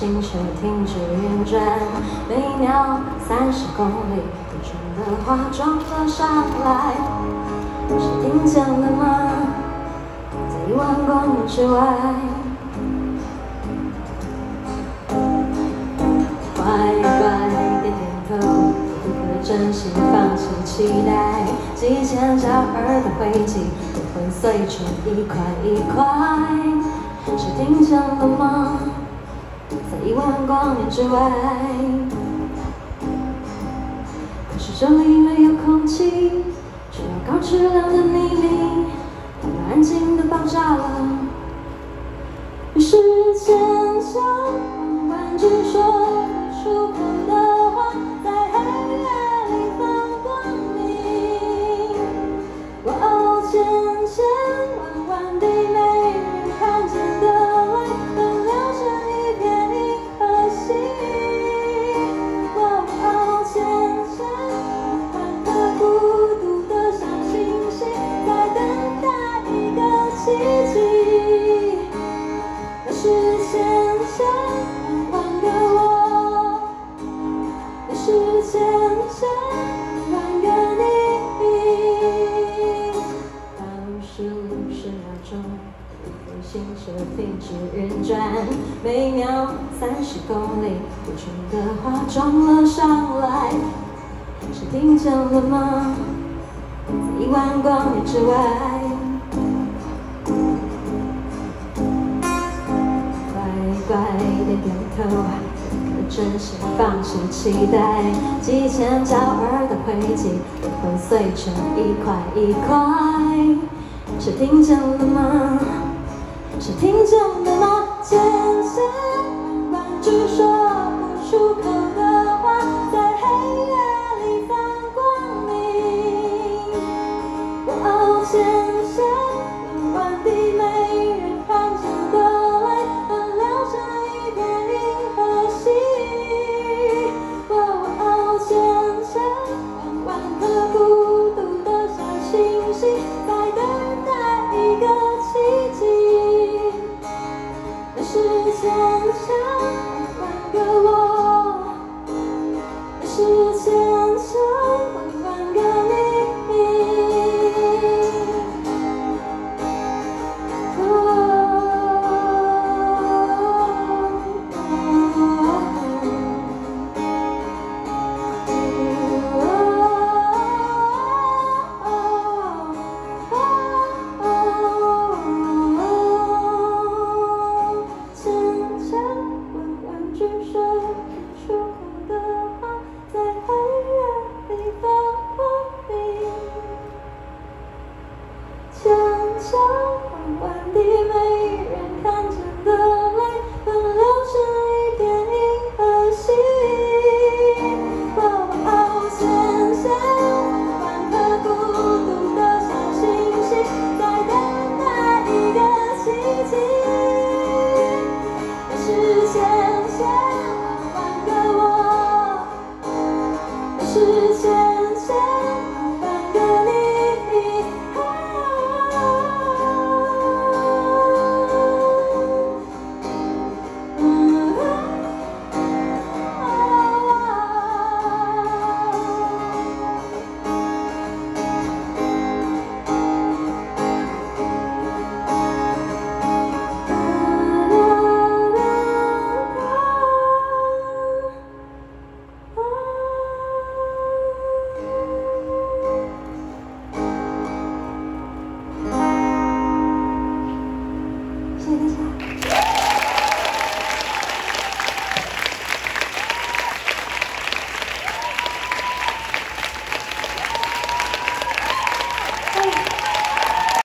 星球停止运转，每秒三十公里，全的化装和上来，是听见了吗？在一万光年之外，乖乖点点头，一颗真心放弃期待，几千小儿的灰烬粉碎成一块一块，是听见了吗？在一万光年之外，可是这里没有空气，只有高质量的秘密，数十秒钟，星球停止运转，每秒三十公里，途中的话撞了上来，是听见了吗？在一万光年之外。乖乖的点头，可真心放弃期待，几千角儿的灰烬粉碎成一块一块，是听见了吗？是听见了吗？千千那是千千万万个我。